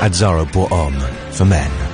Azzaro pour hommes, for men.